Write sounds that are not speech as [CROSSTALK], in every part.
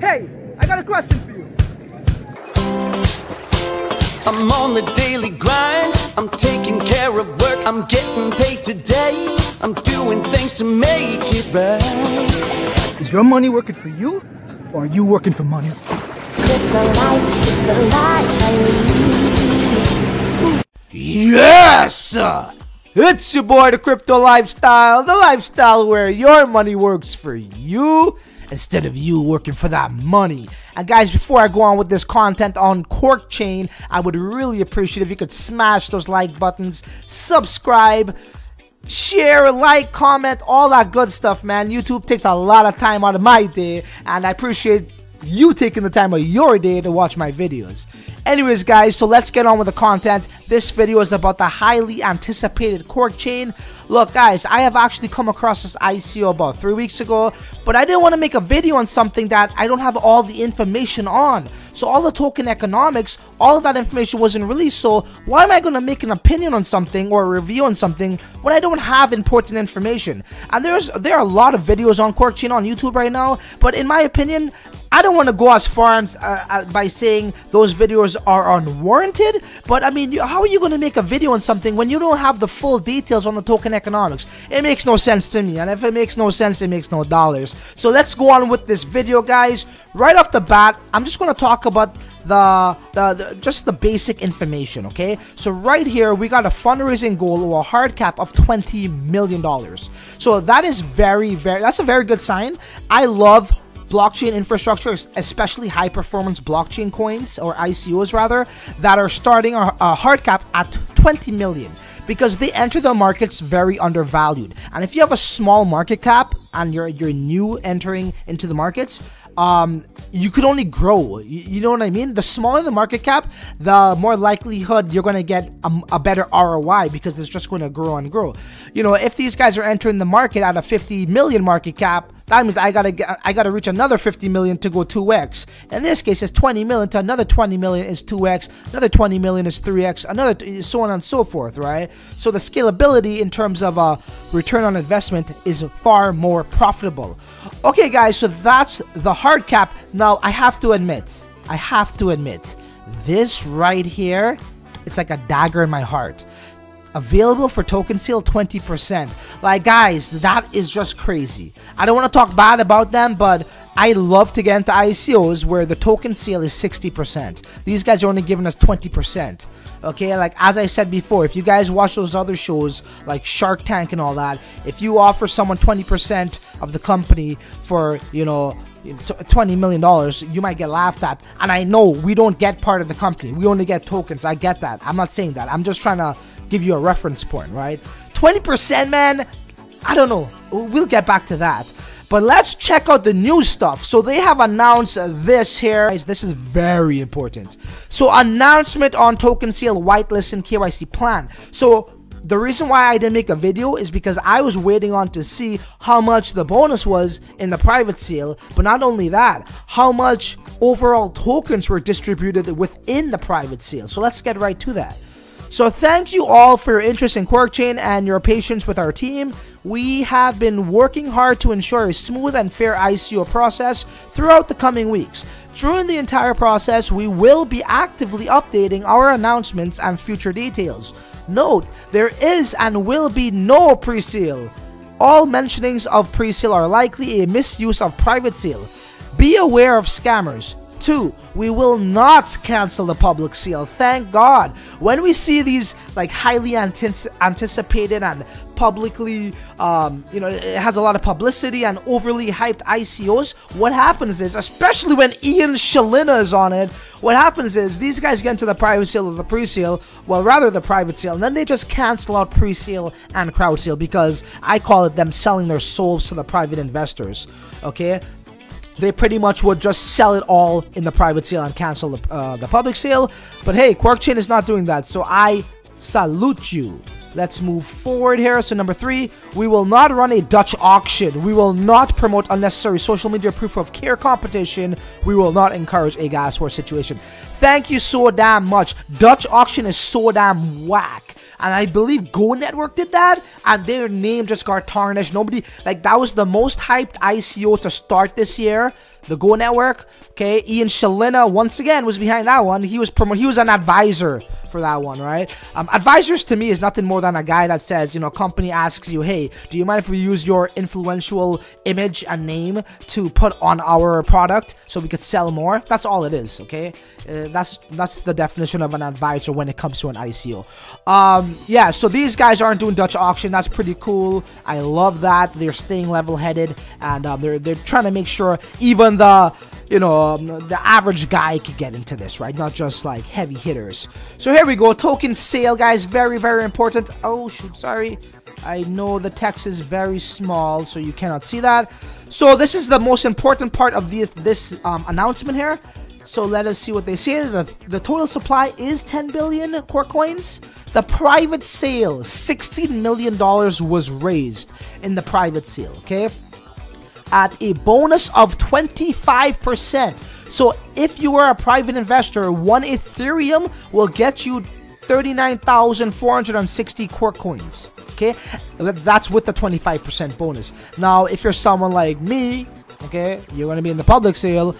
Hey, I got a question for you. I'm on the daily grind. I'm taking care of work. I'm getting paid today. I'm doing things to make it right. Is your money working for you, or are you working for money? It's the life, it's the life I lead. Yes! It's your boy, the Crypto Lifestyle, the lifestyle where your money works for you instead of you working for that money. And guys, before I go on with this content on QuarkChain, I would really appreciate if you could smash those like buttons, subscribe, share, like, comment, all that good stuff, man. YouTube takes a lot of time out of my day, and I appreciate you taking the time of your day to watch my videos. Anyways, guys, so let's get on with the content. This video is about the highly anticipated Quark chain. Look, guys, I have actually come across this ICO about three weeks ago, but I didn't want to make a video on something that I don't have all the information on. So all the token economics, all of that information wasn't released, so why am I going to make an opinion on something or a review on something when I don't have important information? And there's there are a lot of videos on Quark chain on YouTube right now, but in my opinion, I don't want to go as far as, uh, uh, by saying those videos are unwarranted, but I mean, how are you going to make a video on something when you don't have the full details on the token economics? It makes no sense to me, and if it makes no sense, it makes no dollars. So let's go on with this video, guys. Right off the bat, I'm just going to talk about the, the, the just the basic information, okay? So right here, we got a fundraising goal or a hard cap of $20 million. So that is very, very, that's a very good sign. I love blockchain infrastructure, especially high performance blockchain coins or ICOs rather, that are starting a, hard cap at 20 million because they enter the markets very undervalued. And if you have a small market cap and you're you're new entering into the markets, um, you could only grow. You, you, know what I mean? The smaller the market cap, the more likelihood you're going to get a, a, better ROI because it's just going to grow and grow. You know, if these guys are entering the market at a 50 million market cap, that means I gotta get, I gotta reach another 50 million to go 2x. In this case, it's 20 million to another 20 million is 2x, another 20 million is 3x, another so on and so forth, right? So the scalability in terms of uh, return on investment is far more profitable. Okay, guys, so that's the hard cap. Now, I have to admit, I have to admit, this right here, it's like a dagger in my heart available for token sale 20%. Like, guys, that is just crazy. I don't want to talk bad about them, but I love to get into ICOs where the token sale is 60%. These guys are only giving us 20%. Okay, like as I said before, if you guys watch those other shows like Shark Tank and all that, if you offer someone 20% of the company for, you know, 20 million dollars you might get laughed at. And i know we don't get part of the company. We only get tokens. I get that. I'm not saying that. I'm just trying to give you a reference point right? 20% man? I don't know. We'll get back to that. But let's check out the new stuff. So they have announced this here. This is very important. So announcement on token sale whitelist and KYC plan. So the reason why I didn't make a video is because I was waiting on to see how much the bonus was in the private sale, but not only that, how much overall tokens were distributed within the private sale. So let's get right to that. So thank you all for your interest in QuarkChain and your patience with our team. We have been working hard to ensure a smooth and fair ICO process throughout the coming weeks. During the entire process, we will be actively updating our announcements and future details. Note, there is and will be no pre-sale. All mentionings of pre-sale are likely a misuse of private sale. Be aware of scammers. Two, we will not cancel the public sale. Thank God. When we see these like highly anticipated and publicly, um, you know, it has a lot of publicity and overly hyped ICOs, what happens is, especially when Ian Balina is on it, what happens is these guys get into the private sale or the pre-sale, well, rather the private sale, and then they just cancel out pre-sale and crowd sale because I call it them selling their souls to the private investors. Okay, they pretty much would just sell it all in the private sale and cancel the, uh, the public sale. But hey, QuarkChain is not doing that, so I salute you. Let's move forward here. So number three, we will not run a Dutch auction. We will not promote unnecessary social media proof of care competition. We will not encourage a gas war situation. Thank you so damn much. Dutch auction is so damn whack and I believe Go Network did that, and their name just got tarnished. Nobody like that was the most hyped ICO to start this year. The Go Network. Okay, Ian Balina once again was behind that one. He was he was an advisor for that one, right? Um, advisors to me is nothing more than a guy that says, you know, company asks you, hey, do you mind if we use your influential image and name to put on our product so we could sell more? That's all it is, okay? Uh, that's that's the definition of an advisor when it comes to an ICO. Um, yeah, so these guys aren't doing Dutch auction. That's pretty cool. I love that. They're staying level-headed and um, they're they're trying to make sure even the you know, um, the average guy could get into this, right? Not just like heavy hitters. So here we go. Token sale, guys. Very, very important. Oh, shoot. Sorry. I know the text is very small, so you cannot see that. So this is the most important part of this, this um, announcement here. So let us see what they say. The, the total supply is 10 billion core coins. The private sale, $16 million was raised in the private sale, okay? At a bonus of 25%. So if you are a private investor, one Ethereum will get you 39,460 core coins. Okay, that's with the 25% bonus. Now, if you're someone like me, okay, you're to be in the public sale.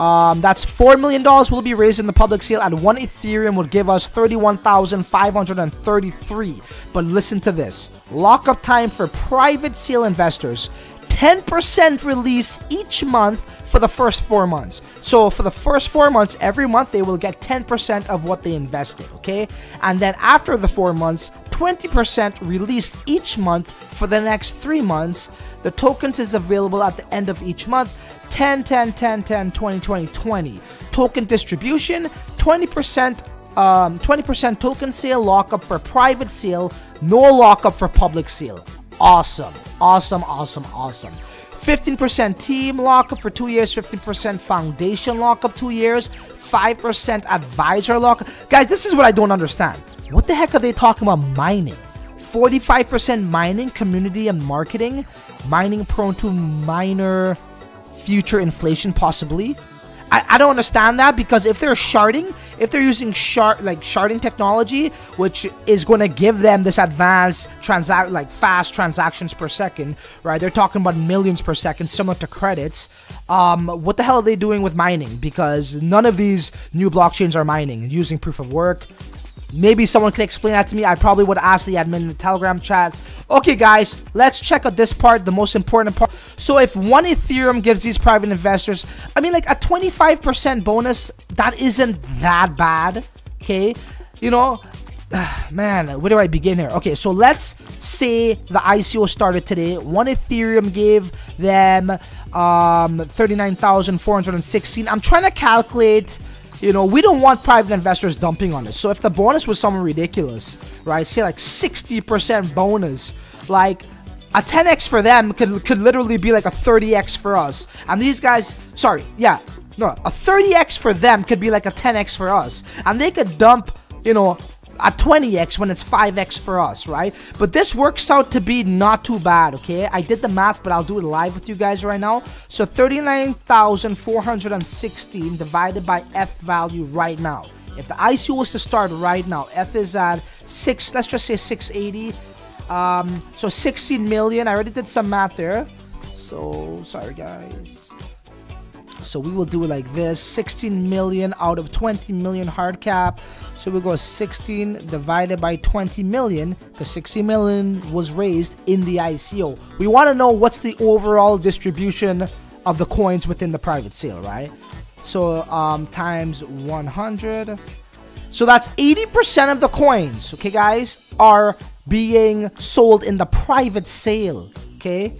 Um, that's $4 million will be raised in the public sale, and one Ethereum would give us 31,533. But listen to this lockup time for private sale investors 10% release each month for the first four months. So for the first four months, every month they will get 10% of what they invested, okay? And then after the four months, 20% released each month for the next three months. The tokens is available at the end of each month 10, 10, 10, 10, 20, 20, 20. Token distribution 20% um, 20% token sale lockup for private sale, no lockup for public sale. Awesome. Awesome, awesome, awesome. 15% team lockup for two years, 15% foundation lockup two years, 5% advisor lockup. Guys, this is what I don't understand. What the heck are they talking about mining? 45% mining, community and marketing, mining prone to minor future inflation possibly. I, I don't understand that because if they're sharding, if they're using shard like sharding technology, which is going to give them this advanced transact like fast transactions per second, right? They're talking about millions per second, similar to credits. Um, what the hell are they doing with mining? Because none of these new blockchains are mining using proof of work. Maybe someone could explain that to me. I probably would ask the admin in the Telegram chat. Okay, guys, let's check out this part, the most important part. So if one Ethereum gives these private investors, I mean, like a 25% bonus, that isn't that bad, okay? You know, [SIGHS] man, where do I begin here? Okay, so let's say the ICO started today. One Ethereum gave them um, 39,416. I'm trying to calculate you know, we don't want private investors dumping on us. So if the bonus was something ridiculous, right? Say like 60% bonus, like a 10x for them could could literally be like a 30x for us. And these guys, sorry, yeah, no, a 30x for them could be like a 10x for us. And they could dump, you know, a 20x when it's 5x for us, right? But this works out to be not too bad, okay? I did the math, but I'll do it live with you guys right now. So 39,416 divided by ETH value right now. If the ICO was to start right now, ETH is at 6, let's just say 680. Um, so 16 million. I already did some math there. So, sorry guys. So we will do it like this 16 million out of 20 million hard cap. So we'll go 16 divided by 20 million because 60 million was raised in the ICO. We want to know what's the overall distribution of the coins within the private sale, right? So um, times 100. So that's 80% of the coins, okay, guys, are being sold in the private sale, okay?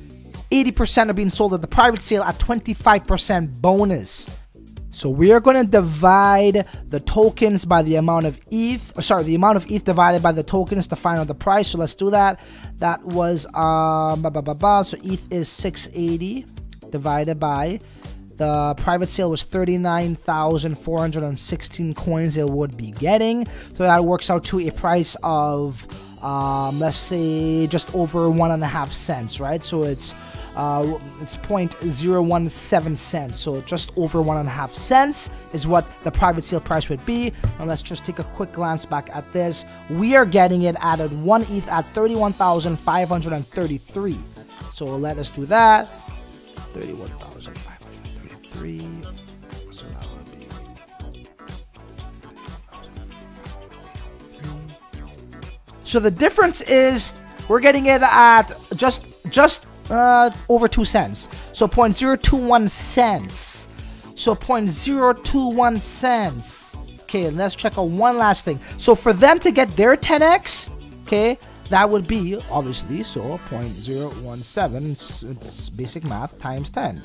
80% are being sold at the private sale at 25% bonus. So we are going to divide the tokens by the amount of ETH, sorry, the amount of ETH divided by the tokens to find out the price. So let's do that. That was, um, bah, bah, bah, so ETH is 680 divided by the private sale was 39,416 coins it would be getting. So that works out to a price of, um, let's say, just over one and a half cents, right? So it's uh, it's 0.017 cents, so just over one and a half cents is what the private sale price would be. And let's just take a quick glance back at this. We are getting it at one ETH at 31,533. So let us do that. 31,533. So So the difference is we're getting it at just just uh, over two cents. So 0.021 cents. So 0.021 cents. Okay, let's check out one last thing. So for them to get their 10x, okay, that would be obviously so 0.017. It's, it's basic math times 10.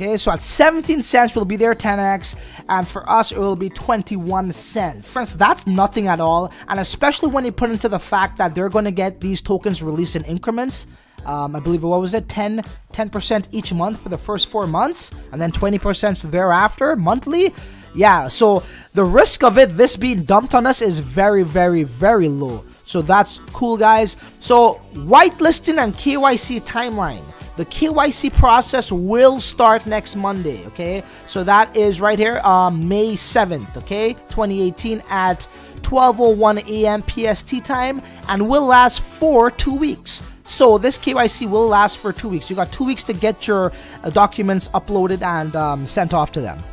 Okay, so at 17 cents will be their 10x, and for us it will be 21 cents. Friends, that's nothing at all, and especially when you put into the fact that they're going to get these tokens released in increments. Um, I believe what was it 10 10% each month for the first four months, and then 20% thereafter monthly. Yeah, so the risk of it this being dumped on us is very, very, very low. So that's cool, guys. So whitelisting and KYC timeline the KYC process will start next Monday, okay? So that is right here, um, May 7th, okay? 2018 at 12.01 a.m. PST time and will last for two weeks. So this KYC will last for two weeks. You got two weeks to get your uh, documents uploaded and um, sent off to them.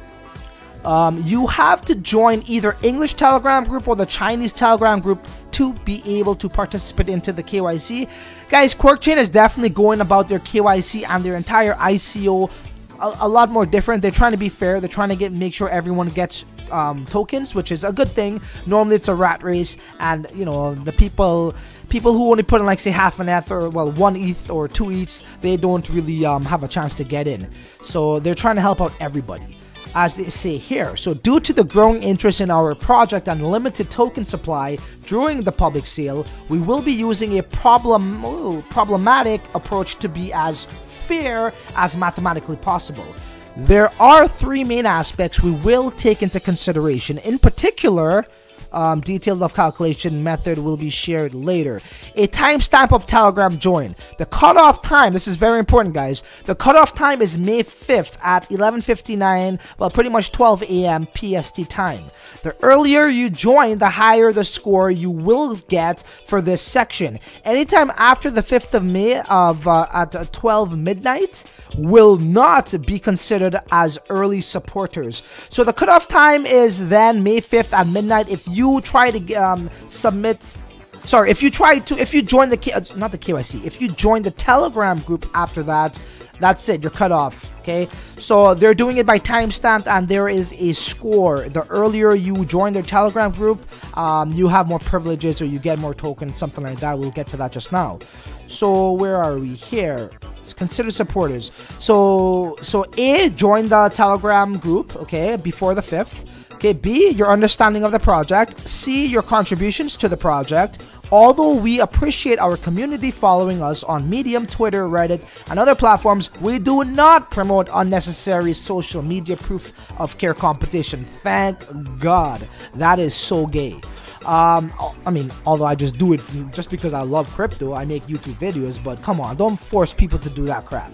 Um, you have to join either English Telegram group or the Chinese Telegram group to be able to participate into the KYC. Guys, QuarkChain is definitely going about their KYC and their entire ICO a, a, lot more different. They're trying to be fair. They're trying to get make sure everyone gets um, tokens, which is a good thing. Normally it's a rat race, and you know the people people who only put in like say half an ETH or well one ETH or two ETH, they don't really um, have a chance to get in. So they're trying to help out everybody as they say here. So due to the growing interest in our project and limited token supply during the public sale, we will be using a problem ooh, problematic approach to be as fair as mathematically possible. There are three main aspects we will take into consideration. In particular, um, details of calculation method will be shared later. A timestamp of Telegram join. The cutoff time, this is very important, guys. The cutoff time is May 5th at 11.59, well, pretty much 12 a.m. PST time. The earlier you join, the higher the score you will get for this section. Anytime after the 5th of May of uh, at 12 midnight will not be considered as early supporters. So the cutoff time is then May 5th at midnight if you try to um, submit sorry if you try to if you join the uh, not the KYC if you join the Telegram group after that that's it you're cut off okay? So they're doing it by timestamp and there is a score. The earlier you join their telegram group um, you have more privileges or you get more tokens something like that. We'll get to that just now. So where are we here? Consider supporters. So so a join the telegram group okay before the 5th Okay, B, your understanding of the project. C, your contributions to the project. Although we appreciate our community following us on Medium, Twitter, Reddit, and other platforms, we do not promote unnecessary social media proof of care competition. Thank God. That is so gay. Um, I mean, although I just do it just because I love crypto, I make YouTube videos, but come on, don't force people to do that crap.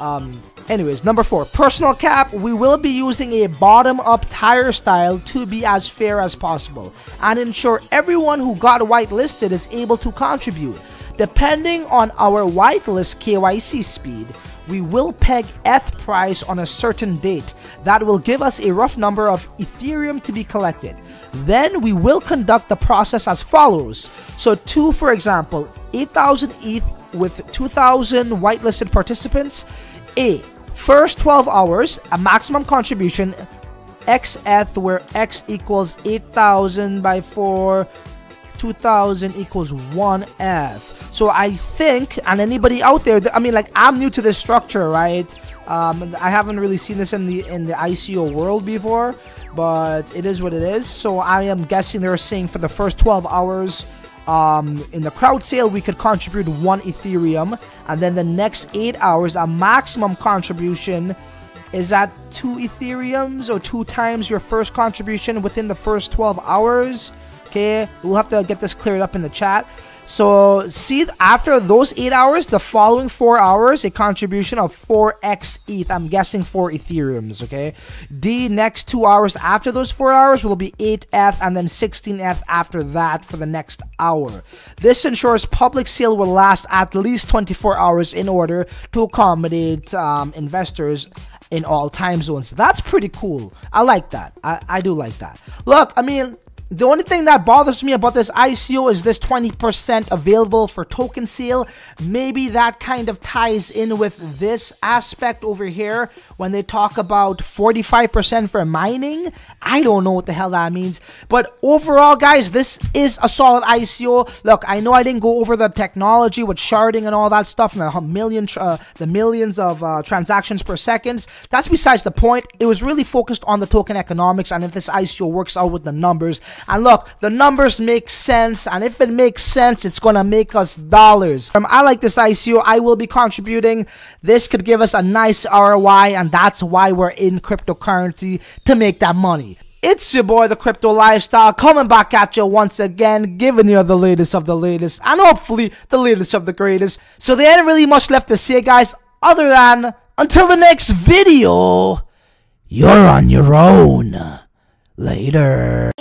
Um, anyways, number four, personal cap. We will be using a bottom-up tire style to be as fair as possible and ensure everyone who got whitelisted is able to contribute. Depending on our whitelist KYC speed, we will peg ETH price on a certain date. That will give us a rough number of Ethereum to be collected. Then we will conduct the process as follows. So two, for example, 8,000 ETH with 2,000 whitelisted participants. A. First 12 hours, a maximum contribution X ETH where X equals 8,000 by 4, 2,000 equals 1f So I think, and anybody out there, I mean, like I'm new to this structure, right? Um, I haven't really seen this in the in the ICO world before, but it is what it is. So I am guessing they're saying for the first 12 hours, um, in the crowd sale, we could contribute one Ethereum, and then the next eight hours, a maximum contribution is at two Ethereums or two times your first contribution within the first 12 hours. Okay, we'll have to get this cleared up in the chat. So see after those 8 hours, the following 4 hours, a contribution of 4x ETH. I'm guessing 4 Ethereums, okay? The next 2 hours after those 4 hours will be 8 ETH and then 16 ETH after that for the next hour. This ensures public sale will last at least 24 hours in order to accommodate um, investors in all time zones. That's pretty cool. I like that. I, I do like that. Look, I mean, the only thing that bothers me about this ICO is this 20% available for token sale. Maybe that kind of ties in with this aspect over here when they talk about 45% for mining. I don't know what the hell that means. But overall, guys, this is a solid ICO. Look, I know I didn't go over the technology with sharding and all that stuff and the million, uh, the millions of uh, transactions per second. That's besides the point. It was really focused on the token economics and if this ICO works out with the numbers. And look, the numbers make sense, and if it makes sense, it's gonna make us dollars. Um, I like this ICO. I will be contributing. This could give us a nice ROI, and that's why we're in cryptocurrency to make that money. It's your boy, the Crypto Lifestyle, coming back at you once again, giving you the latest of the latest, and hopefully the latest of the greatest. So there ain't really much left to say, guys, other than until the next video, you're on your own. Later.